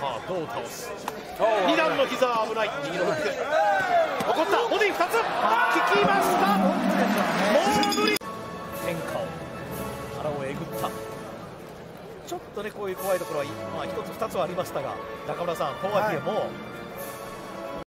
さあどう倒す？2段の膝は危ない。右のフック怒った。ボディ2つ。効きました。もう無理。変化を。腹をえぐった。ちょっとねこういう怖いところは、まあ、1つ2つはありましたが中村さんとはいえも